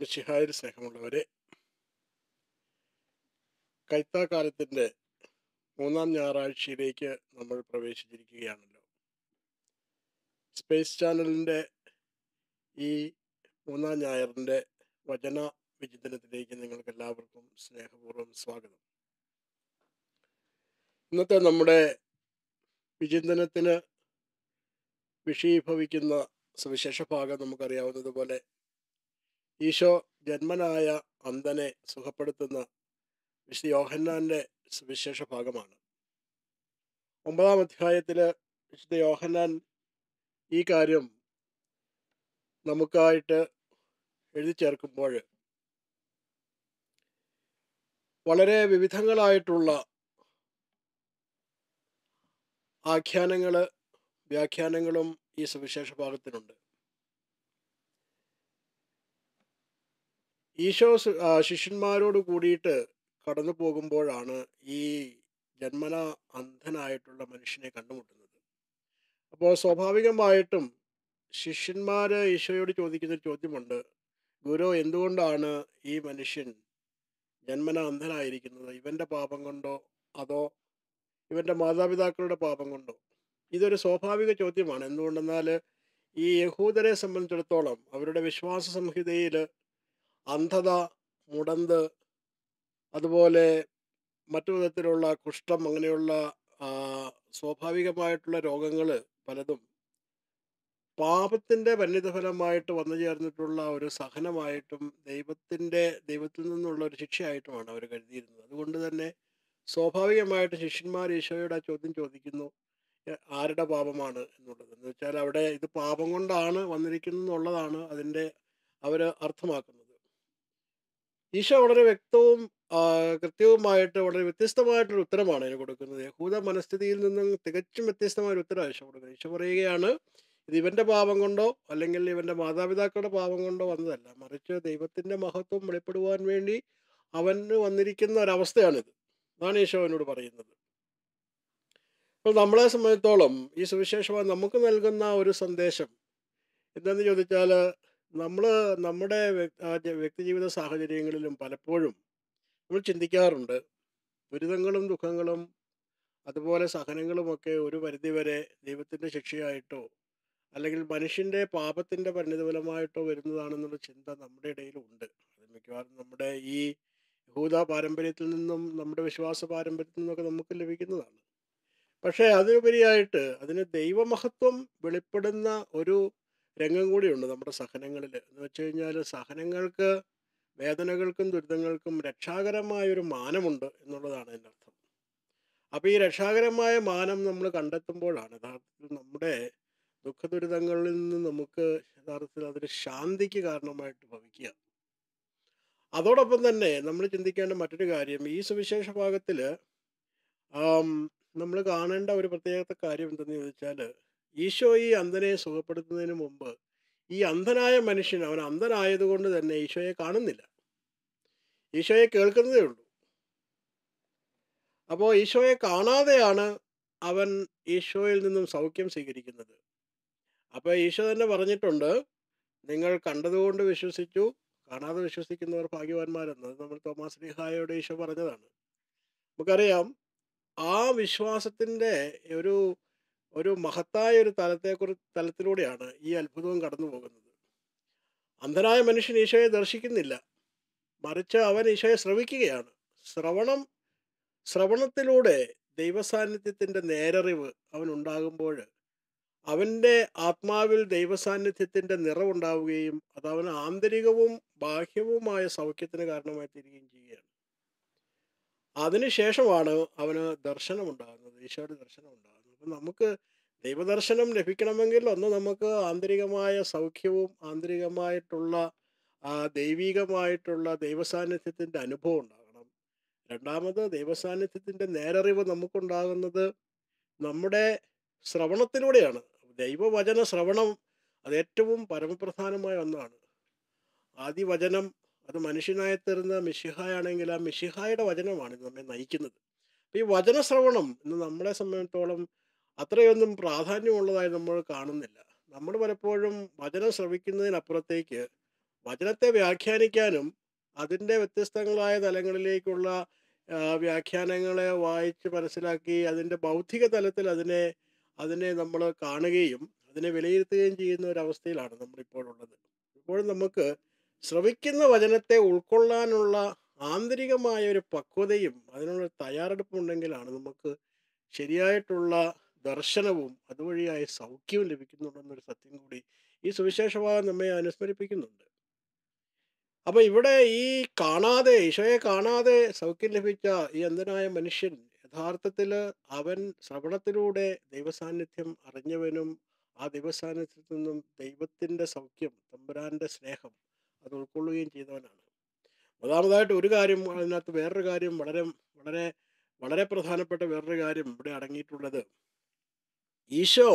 മിശിഹായിൽ സ്നേഹമുള്ളവരെ കൈത്താക്കാലത്തിന്റെ മൂന്നാം ഞായറാഴ്ചയിലേക്ക് നമ്മൾ പ്രവേശിച്ചിരിക്കുകയാണല്ലോ. സ്പേസ് ചാനലിന്റെ ഈ മൂന്നാം ഞായറിന്റെ വചന വിചിന്തനത്തിലേക്ക് നിങ്ങൾക്ക് എല്ലാവർക്കും സ്നേഹപൂർവം സ്വാഗതം. ഇന്നത്തെ നമ്മുടെ വിചിന്തനത്തിന് വിഷയീഭവിക്കുന്ന സവിശേഷ ഭാഗം നമുക്കറിയാവുന്നതുപോലെ ഈശോ ജന്മനായ അന്തനെ സുഖപ്പെടുത്തുന്ന വിശുദ്ധ യോഹന്നാന്റെ സുവിശേഷ ഭാഗമാണ്. ഒമ്പതാം അധ്യായത്തിൽ വിശുദ്ധ യോഹന്നാൻ ഈ കാര്യം നമുക്കായിട്ട് എഴുതി ചേർക്കുമ്പോൾ വളരെ വിവിധങ്ങളായിട്ടുള്ള ആഖ്യാനങ്ങൾ വ്യാഖ്യാനങ്ങളും ഈ സുവിശേഷ ഭാഗത്തിനുണ്ട്. ഈശോ ശിഷ്യന്മാരോട് കൂടിയിട്ട് കടന്നു പോകുമ്പോഴാണ് ഈ ജന്മന അന്ധനായിട്ടുള്ള മനുഷ്യനെ കണ്ടുമുട്ടുന്നത്. അപ്പോൾ സ്വാഭാവികമായിട്ടും ശിഷ്യന്മാർ ഈശോയോട് ചോദിക്കുന്ന ചോദ്യമുണ്ട്. ഗുരു എന്തുകൊണ്ടാണ് ഈ മനുഷ്യൻ ജന്മന അന്ധനായിരിക്കുന്നത്? ഇവന്റെ പാപം കൊണ്ടോ അതോ ഇവന്റെ മാതാപിതാക്കളുടെ പാപം കൊണ്ടോ? ഇതൊരു സ്വാഭാവിക ചോദ്യമാണ്. എന്തുകൊണ്ടെന്നാൽ ഈ യഹൂദരെ സംബന്ധിച്ചിടത്തോളം അവരുടെ വിശ്വാസ സംഹിതയിൽ അന്ധത മുടന്ത് അതുപോലെ മറ്റു വിധത്തിലുള്ള കുഷ്ഠം അങ്ങനെയുള്ള സ്വാഭാവികമായിട്ടുള്ള രോഗങ്ങൾ പലതും പാപത്തിന്റെ പരിണിതഫലമായിട്ട് വന്നു ചേർന്നിട്ടുള്ള ഒരു സഹനമായിട്ടും ദൈവത്തിന്റെ ദൈവത്തിൽ നിന്നുള്ള ഒരു ശിക്ഷയായിട്ടുമാണ് അവർ കരുതിയിരുന്നത്. അതുകൊണ്ട് തന്നെ സ്വാഭാവികമായിട്ട് ശിഷ്യന്മാർ ഈശോയുടെ ആ ചോദ്യം ചോദിക്കുന്നു ആരുടെ പാപമാണ് എന്നുള്ളത്? എന്ന് വെച്ചാൽ അവിടെ ഇത് പാപം കൊണ്ടാണ് വന്നിരിക്കുന്നത് എന്നുള്ളതാണ് അതിന്റെ അവർ അർത്ഥമാക്കുന്നത്. ഈശോ വളരെ വ്യക്തവും കൃത്യവുമായിട്ട് വളരെ വ്യത്യസ്തമായിട്ടൊരു ഉത്തരമാണ് അതിന് കൊടുക്കുന്നത്. യഹൂദ മനസ്ഥിതിയിൽ നിന്നും തികച്ചും വ്യത്യസ്തമായ ഒരു ഉത്തരമാണ് ഈശോ കൊടുക്കുന്നത്. ഈശോ പറയുകയാണ് ഇത് ഇവന്റെ പാപം കൊണ്ടോ അല്ലെങ്കിൽ ഇവന്റെ മാതാപിതാക്കളുടെ പാപം കൊണ്ടോ വന്നതല്ല. മറിച്ച് ദൈവത്തിന്റെ മഹത്വം വെളിപ്പെടുവാൻ വേണ്ടി അവന് വന്നിരിക്കുന്ന ഒരവസ്ഥയാണിത്. അതാണ് ഈശോ അവനോട് പറയുന്നത്. അപ്പോൾ നമ്മളെ സംബന്ധിച്ചോളം ഈ സുവിശേഷമായി നമുക്ക് നൽകുന്ന ഒരു സന്ദേശം എന്താണെന്ന് ചോദിച്ചാൽ നമ്മൾ നമ്മുടെ വ്യക്തിജീവിത സാഹചര്യങ്ങളിലും പലപ്പോഴും നമ്മൾ ചിന്തിക്കാറുണ്ട്. ദുരിതങ്ങളും ദുഃഖങ്ങളും അതുപോലെ സഹനങ്ങളുമൊക്കെ ഒരു പരിധിവരെ ദൈവത്തിന്റെ ശിക്ഷയായിട്ടോ അല്ലെങ്കിൽ മനുഷ്യന്റെ പാപത്തിന്റെ പരിണിതഫലമായിട്ടോ വരുന്നതാണെന്നുള്ള ചിന്ത നമ്മുടെ ഇടയിലുണ്ട്. അത് മിക്കവാറും നമ്മുടെ ഈ യഹൂദ പാരമ്പര്യത്തിൽ നിന്നും നമ്മുടെ വിശ്വാസ പാരമ്പര്യത്തിൽ നിന്നൊക്കെ നമുക്ക് ലഭിക്കുന്നതാണ്. പക്ഷേ അതിനുപരിയായിട്ട് അതിന് ദൈവമഹത്വം വെളിപ്പെടുന്ന ഒരു രംഗം കൂടിയുണ്ട് നമ്മുടെ സഹനങ്ങളിൽ. എന്ന് വെച്ച് കഴിഞ്ഞാൽ സഹനങ്ങൾക്ക് വേദനകൾക്കും ദുരിതങ്ങൾക്കും രക്ഷാകരമായൊരു മാനമുണ്ട് എന്നുള്ളതാണ് അതിന്റെ അർത്ഥം. അപ്പോൾ ഈ രക്ഷാകരമായ മാനം നമ്മൾ കണ്ടെത്തുമ്പോഴാണ് യഥാർത്ഥത്തിൽ നമ്മുടെ ദുഃഖ ദുരിതങ്ങളിൽ നിന്ന് നമുക്ക് യഥാർത്ഥത്തിൽ അതൊരു ശാന്തിക്ക് കാരണമായിട്ട് ഭവിക്കുക. അതോടൊപ്പം തന്നെ നമ്മൾ ചിന്തിക്കേണ്ട മറ്റൊരു കാര്യം ഈ സുവിശേഷ ഭാഗത്തിൽ നമ്മൾ കാണേണ്ട ഒരു പ്രത്യേകത കാര്യം എന്തെന്ന് ചോദിച്ചാൽ ഈശോ ഈ അന്ധനെ സുഖപ്പെടുത്തുന്നതിന് മുമ്പ് ഈ അന്ധനായ മനുഷ്യൻ അവൻ അന്ധനായതുകൊണ്ട് തന്നെ ഈശോയെ കാണുന്നില്ല. ഈശോയെ കേൾക്കുന്നതേ ഉള്ളൂ. അപ്പോൾ ഈശോയെ കാണാതെയാണ് അവൻ ഈശോയിൽ നിന്നും സൗഖ്യം സ്വീകരിക്കുന്നത്. അപ്പോൾ ഈശോ തന്നെ പറഞ്ഞിട്ടുണ്ട് നിങ്ങൾ കണ്ടതുകൊണ്ട് വിശ്വസിച്ചു കാണാതെ വിശ്വസിക്കുന്നവർ ഭാഗ്യവാന്മാരെന്ന്. അത് നമ്മൾ തോമസ് ലിഹായോട് ഈശോ പറഞ്ഞതാണ്. നമുക്കറിയാം ആ വിശ്വാസത്തിന്റെ ഒരു ഒരു മഹത്തായ ഒരു തലത്തെ തലത്തിലൂടെയാണ് ഈ അത്ഭുതവും കടന്നു പോകുന്നത്. അന്ധനായ മനുഷ്യൻ ഈശോയെ ദർശിക്കുന്നില്ല. മറിച്ച് അവൻ ഈശോയെ ശ്രവിക്കുകയാണ്. ശ്രവണം ശ്രവണത്തിലൂടെ ദൈവസാന്നിധ്യത്തിന്റെ നേരറിവ് അവൻ ഉണ്ടാകുമ്പോൾ അവന്റെ ആത്മാവിൽ ദൈവസാന്നിധ്യത്തിന്റെ നിറവുണ്ടാവുകയും അത് അവന് ആന്തരികവും ബാഹ്യവുമായ സൗഖ്യത്തിന് കാരണമായി തീരുകയും ചെയ്യുകയാണ്. അതിനുശേഷമാണ് അവന് ദർശനമുണ്ടാകുന്നത് ഈശോയുടെ ദർശനം ഉണ്ടാകുന്നത് അപ്പം നമുക്ക് ദൈവദർശനം ലഭിക്കണമെങ്കിൽ ഒന്ന് നമുക്ക് ആന്തരികമായ സൗഖ്യവും ആന്തരികമായിട്ടുള്ള ദൈവീകമായിട്ടുള്ള ദൈവസാന്നിധ്യത്തിന്റെ അനുഭവം ഉണ്ടാകണം. രണ്ടാമത് ദൈവസാന്നിധ്യത്തിന്റെ നേരറിവ് നമുക്കുണ്ടാകുന്നത് നമ്മുടെ ശ്രവണത്തിലൂടെയാണ്. ദൈവവചന ശ്രവണം അത് ഏറ്റവും പരമപ്രധാനമായ ഒന്നാണ്. ആദിവചനം അത് മനുഷ്യനായി തരുന്ന മിഷിഹായാണെങ്കിൽ ആ മിഷിഹായുടെ വചനമാണ് നമ്മെ നയിക്കുന്നത്. ഈ വചനശ്രവണം ഇന്ന് നമ്മളെ സംബന്ധിച്ചിടത്തോളം അത്രയൊന്നും പ്രാധാന്യമുള്ളതായി നമ്മൾ കാണുന്നില്ല. നമ്മൾ പലപ്പോഴും വചനം ശ്രവിക്കുന്നതിനപ്പുറത്തേക്ക് വചനത്തെ വ്യാഖ്യാനിക്കാനും അതിന്റെ വ്യത്യസ്തങ്ങളായ തലങ്ങളിലേക്കുള്ള വ്യാഖ്യാനങ്ങളെ വായിച്ച് മനസ്സിലാക്കി അതിന്റെ ബൗദ്ധിക തലത്തിൽ അതിനെ അതിനെ നമ്മൾ കാണുകയും അതിനെ വിലയിരുത്തുകയും ചെയ്യുന്ന ഒരവസ്ഥയിലാണ് അവസ്ഥയിലാണ് ഉള്ളത് ഇപ്പോഴും നമുക്ക് ശ്രവിക്കുന്ന വചനത്തെ ഉൾക്കൊള്ളാനുള്ള ആന്തരികമായ ഒരു പക്വതയും അതിനുള്ള തയ്യാറെടുപ്പുണ്ടെങ്കിലാണ് നമുക്ക് ശരിയായിട്ടുള്ള ദർശനവും അതുവഴിയായ സൗഖ്യവും ലഭിക്കുന്നുണ്ടെന്നൊരു സത്യം കൂടി ഈ സുവിശേഷഭാഗം നമ്മെ അനുസ്മരിപ്പിക്കുന്നുണ്ട്. അപ്പൊ ഇവിടെ ഈ കാണാതെ ഈശോയെ കാണാതെ സൗഖ്യം ലഭിച്ച ഈ അന്ധനായ മനുഷ്യൻ യഥാർത്ഥത്തിൽ അവൻ ശ്രവണത്തിലൂടെ ദൈവസാന്നിധ്യം അറിഞ്ഞവനും ആ ദൈവസാന്നിധ്യത്തിൽ നിന്നും ദൈവത്തിന്റെ സൗഖ്യം തമ്പുരാന്റെ സ്നേഹം അത് ഉൾക്കൊള്ളുകയും ചെയ്തവനാണ്. ഒന്നാമതായിട്ട് ഒരു കാര്യം അതിനകത്ത് വേറൊരു കാര്യം വളരെ വളരെ വളരെ പ്രധാനപ്പെട്ട വേറൊരു കാര്യം ഇവിടെ അടങ്ങിയിട്ടുള്ളത് ഈശോ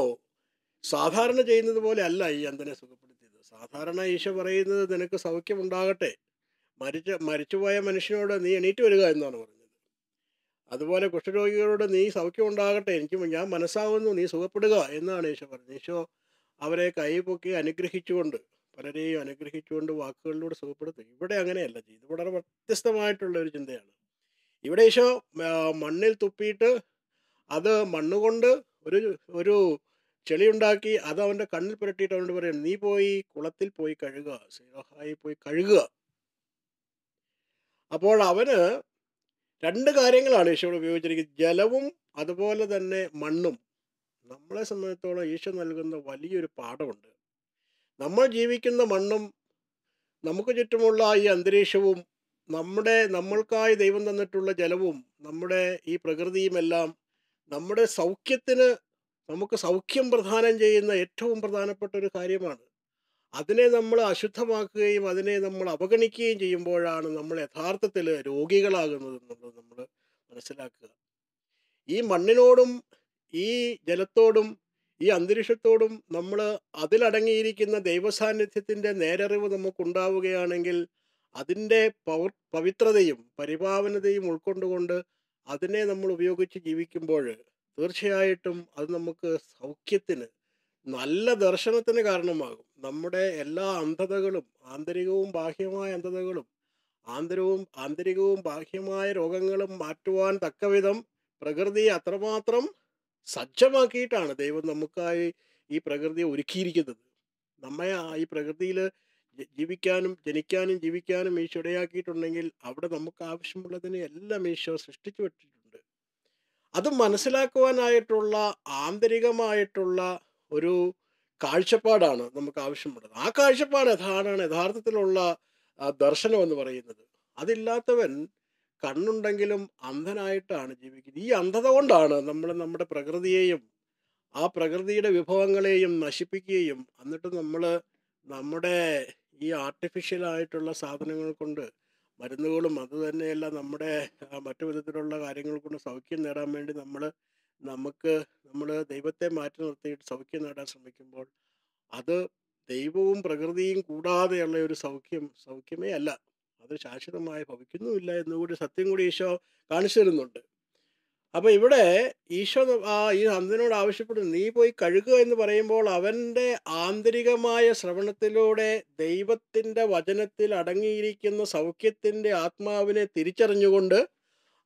സാധാരണ ചെയ്യുന്നത് പോലെ അല്ല ഈ അന്തനെ സുഖപ്പെടുത്തിയത്. സാധാരണ ഈശോ പറയുന്നത് നിനക്ക് സൗഖ്യമുണ്ടാകട്ടെ മരിച്ച മരിച്ചുപോയ മനുഷ്യനോട് നീ എണീറ്റ് വരിക എന്നാണ് പറഞ്ഞത്. അതുപോലെ കുഷ്ഠരോഗികളോട് നീ സൗഖ്യം ഉണ്ടാകട്ടെ. എനിക്ക് ഞാൻ മനസ്സാവുന്നു നീ സുഖപ്പെടുക എന്നാണ് ഈശോ പറഞ്ഞത്. ഈശോ അവരെ കൈപൊക്കി അനുഗ്രഹിച്ചുകൊണ്ട് പലരെയും അനുഗ്രഹിച്ചുകൊണ്ട് വാക്കുകളിലൂടെ സുഖപ്പെടുത്തി. ഇവിടെ അങ്ങനെയല്ല. ഇത് വളരെ വ്യത്യസ്തമായിട്ടുള്ള ഒരു ചിന്തയാണ്. ഇവിടെ ഈശോ മണ്ണിൽ തുപ്പിയിട്ട് അത് മണ്ണുകൊണ്ട് ഒരു ഒരു ചെളിയുണ്ടാക്കി അത് അവന്റെ കണ്ണിൽ പുരട്ടിയിട്ട് അവനോട് പറയും നീ പോയി കുളത്തിൽ പോയി കഴുകുക സീറോഹായി പോയി കഴുകുക. അപ്പോൾ അവന് രണ്ട് കാര്യങ്ങളാണ് ഈശോ ഉപയോഗിച്ചിരിക്കുന്നത്. ജലവും അതുപോലെ തന്നെ മണ്ണും. നമ്മളെ സംബന്ധിച്ചോളം ഈശോ നൽകുന്ന വലിയൊരു പാഠമുണ്ട്. നമ്മൾ ജീവിക്കുന്ന മണ്ണും നമുക്ക് ചുറ്റുമുള്ള ഈ അന്തരീക്ഷവും നമ്മുടെ നമ്മൾക്കായി ദൈവം തന്നിട്ടുള്ള ജലവും നമ്മുടെ ഈ പ്രകൃതിയുമെല്ലാം നമ്മുടെ സൗഖ്യത്തിന് നമുക്ക് സൗഖ്യം പ്രദാനം ചെയ്യുന്ന ഏറ്റവും പ്രധാനപ്പെട്ട ഒരു കാര്യമാണ്. അതിനെ നമ്മൾ അശുദ്ധമാക്കുകയും അതിനെ നമ്മൾ അവഗണിക്കുകയും ചെയ്യുമ്പോഴാണ് നമ്മൾ യഥാർത്ഥത്തിൽ രോഗികളാകുന്നത് എന്നുള്ളത് നമ്മൾ മനസ്സിലാക്കുക. ഈ മണ്ണിനോടും ഈ ജലത്തോടും ഈ അന്തരീക്ഷത്തോടും നമ്മൾ അതിലടങ്ങിയിരിക്കുന്ന ദൈവസാന്നിധ്യത്തിന്റെ നേരറിവ് നമുക്കുണ്ടാവുകയാണെങ്കിൽ അതിന്റെ പവിത്രതയും പരിപാവനതയും ഉൾക്കൊണ്ടുകൊണ്ട് അതിനെ നമ്മൾ ഉപയോഗിച്ച് ജീവിക്കുമ്പോൾ തീർച്ചയായിട്ടും അത് നമുക്ക് സൗഖ്യത്തിന് നല്ല ദർശനത്തിന് കാരണമാകും. നമ്മുടെ എല്ലാ അന്ധതകളും ആന്തരികവും ബാഹ്യമായ അന്ധതകളും ആന്തരവും ആന്തരികവും ബാഹ്യമായ രോഗങ്ങളും മാറ്റുവാൻ തക്കവിധം പ്രകൃതിയെ അത്രമാത്രം സജ്ജമാക്കിയിട്ടാണ് ദൈവം നമുക്കായി ഈ പ്രകൃതിയെ ഒരുക്കിയിരിക്കുന്നത്. നമ്മെ ഈ പ്രകൃതിയിൽ ജീവിക്കാനും ജനിക്കാനും ജീവിക്കാനും ഈശോ ഇടയാക്കിയിട്ടുണ്ടെങ്കിൽ അവിടെ നമുക്ക് ആവശ്യമുള്ളതിനെ എല്ലാം ഈശോ സൃഷ്ടിച്ചു വെച്ചിട്ടുണ്ട്. അത് മനസ്സിലാക്കുവാനായിട്ടുള്ള ആന്തരികമായിട്ടുള്ള ഒരു കാഴ്ചപ്പാടാണ് നമുക്ക് ആവശ്യമുള്ളത്. ആ കാഴ്ചപ്പാട് യഥാണ് യഥാർത്ഥത്തിലുള്ള ദർശനം എന്ന് പറയുന്നത്. അതില്ലാത്തവൻ കണ്ണുണ്ടെങ്കിലും അന്ധനായിട്ടാണ് ജീവിക്കുന്നത്. ഈ അന്ധത കൊണ്ടാണ് നമ്മൾ നമ്മുടെ പ്രകൃതിയെയും ആ പ്രകൃതിയുടെ വിഭവങ്ങളെയും നശിപ്പിക്കുകയും എന്നിട്ട് നമ്മൾ നമ്മുടെ ഈ ആർട്ടിഫിഷ്യൽ ആയിട്ടുള്ള സാധനങ്ങൾ കൊണ്ട് മരുന്നുകളും അത് തന്നെയല്ല നമ്മുടെ മറ്റു വിധത്തിലുള്ള കാര്യങ്ങൾ കൊണ്ട് സൗഖ്യം നേടാൻ വേണ്ടി നമ്മൾ നമുക്ക് നമ്മൾ ദൈവത്തെ മാറ്റി നിർത്തിയിട്ട് സൗഖ്യം നേടാൻ ശ്രമിക്കുമ്പോൾ അത് ദൈവവും പ്രകൃതിയും കൂടാതെയുള്ള ഒരു സൗഖ്യം സൗഖ്യമേ അല്ല. അത് ശാശ്വതമായി ഭവിക്കുന്നുമില്ല എന്നുകൂടി സത്യം കൂടി ഈശോ കാണിച്ചു തരുന്നുണ്ട്. അപ്പൊ ഇവിടെ ഈശോ ആ ഈ അന്ധനോട് ആവശ്യപ്പെടുന്നു നീ പോയി കഴുകുക എന്ന് പറയുമ്പോൾ അവന്റെ ആന്തരികമായ ശ്രവണത്തിലൂടെ ദൈവത്തിന്റെ വചനത്തിൽ അടങ്ങിയിരിക്കുന്ന സൗഖ്യത്തിന്റെ ആത്മാവിനെ തിരിച്ചറിഞ്ഞുകൊണ്ട്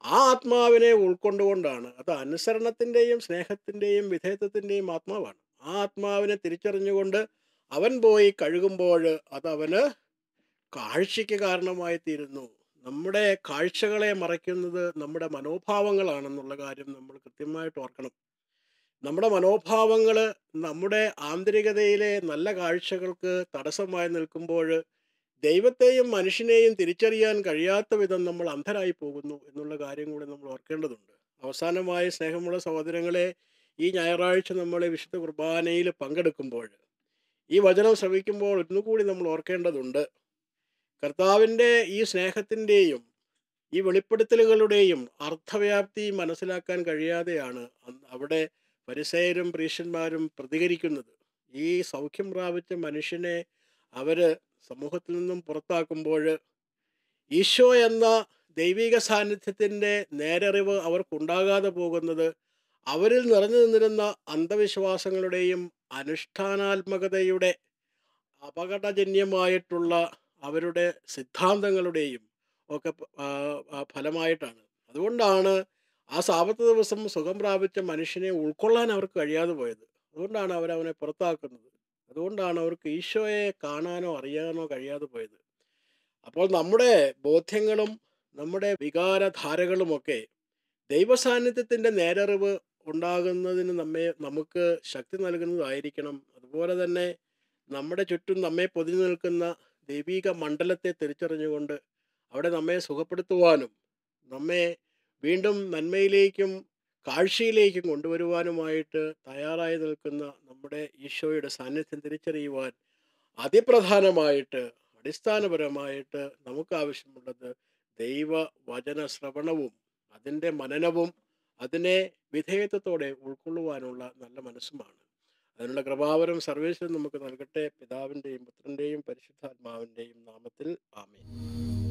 ആ ആത്മാവിനെ ഉൾക്കൊണ്ടുകൊണ്ടാണ്. അത് അനുസരണത്തിന്റെയും സ്നേഹത്തിന്റെയും വിധേയത്വത്തിന്റെയും ആത്മാവാണ്. ആ ആത്മാവിനെ തിരിച്ചറിഞ്ഞുകൊണ്ട് അവൻ പോയി കഴുകുമ്പോൾ അതവന് കാഴ്ചയ്ക്ക് കാരണമായി തീരുന്നു. നമ്മുടെ കാഴ്ചകളെ മറയ്ക്കുന്നത് നമ്മുടെ മനോഭാവങ്ങളാണെന്നുള്ള കാര്യം നമ്മൾ കൃത്യമായിട്ട് ഓർക്കണം. നമ്മുടെ മനോഭാവങ്ങൾ നമ്മുടെ ആന്തരികതയിലെ നല്ല കാഴ്ചകൾക്ക് തടസ്സമായി നിൽക്കുമ്പോൾ ദൈവത്തെയും മനുഷ്യനെയും തിരിച്ചറിയാൻ കഴിയാത്ത വിധം നമ്മൾ അന്ധരായി പോകുന്നു എന്നുള്ള കാര്യം കൂടി നമ്മൾ ഓർക്കേണ്ടതുണ്ട്. അവസാനമായി സ്നേഹമുള്ള സഹോദരങ്ങളെ ഈ ഞായറാഴ്ച നമ്മൾ വിശുദ്ധ കുർബാനയിൽ പങ്കെടുക്കുമ്പോൾ ഈ വചനം ശ്രവിക്കുമ്പോൾ ഒന്നുകൂടി നമ്മൾ ഓർക്കേണ്ടതുണ്ട്. കർത്താവിന്റെ ഈ സ്നേഹത്തിന്റെയും ഈ വെളിപ്പെടുത്തലുകളുടെയും അർത്ഥവ്യാപ്തി മനസ്സിലാക്കാൻ കഴിയാതെയാണ് അവിടെ പരിസയരും പ്രീഷന്മാരും പ്രതികരിക്കുന്നത്. ഈ സൗഖ്യം പ്രാപിച്ച മനുഷ്യനെ അവർ സമൂഹത്തിൽ നിന്നും പുറത്താക്കുമ്പോൾ ഈശോ എന്ന ദൈവിക സാന്നിധ്യത്തിന്റെ നേരറിവ് അവർക്കുണ്ടാകാതെ പോകുന്നത് അവരിൽ നിറഞ്ഞു നിന്നിരുന്ന അന്ധവിശ്വാസങ്ങളുടെയും അനുഷ്ഠാനാത്മകതയുടെ അപകടജന്യമായിട്ടുള്ള അവരുടെ സിദ്ധാന്തങ്ങളുടെയും ഒക്കെ ഫലമായിട്ടാണ്. അതുകൊണ്ടാണ് ആ സാപത്ത് ദിവസം സുഖം പ്രാപിച്ച മനുഷ്യനെ ഉൾക്കൊള്ളാൻ അവർക്ക് കഴിയാതെ പോയത്. അതുകൊണ്ടാണ് അവരവനെ പുറത്താക്കുന്നത്. അതുകൊണ്ടാണ് അവർക്ക് ഈശോയെ കാണാനോ അറിയാനോ കഴിയാതെ പോയത്. അപ്പോൾ നമ്മുടെ ബോധ്യങ്ങളും നമ്മുടെ വികാരധാരകളുമൊക്കെ ദൈവസാന്നിധ്യത്തിന്റെ നേരറിവ് ഉണ്ടാകുന്നതിന് നമ്മെ നമുക്ക് ശക്തി നൽകുന്നതായിരിക്കണം. അതുപോലെ തന്നെ നമ്മുടെ ചുറ്റും നമ്മെ പൊതിഞ്ഞു നിൽക്കുന്ന ദൈവിക മണ്ഡലത്തെ തിരിച്ചറിഞ്ഞുകൊണ്ട് അവിടെ നമ്മെ സുഖപ്പെടുത്തുവാനും നമ്മെ വീണ്ടും നന്മയിലേക്കും കാഴ്ചയിലേക്കും കൊണ്ടുവരുവാനുമായിട്ട് തയ്യാറായി നിൽക്കുന്ന നമ്മുടെ ഈശോയുടെ സാന്നിധ്യം തിരിച്ചറിയുവാൻ അതിപ്രധാനമായിട്ട് അടിസ്ഥാനപരമായിട്ട് നമുക്ക് ആവശ്യമുള്ളത് ദൈവ വചന ശ്രവണവും അതിന്റെ മനനവും അതിനെ വിധേയത്വത്തോടെ ഉൾക്കൊള്ളുവാനുള്ള നല്ല മനസ്സുമാണ്. അതിനുള്ള കൃപാവരം സർവേശ്വരൻ നമുക്ക് നൽകട്ടെ. പിതാവിന്റെയും പുത്രന്റെയും പരിശുദ്ധാത്മാവിന്റെയും നാമത്തിൽ. ആമേൻ.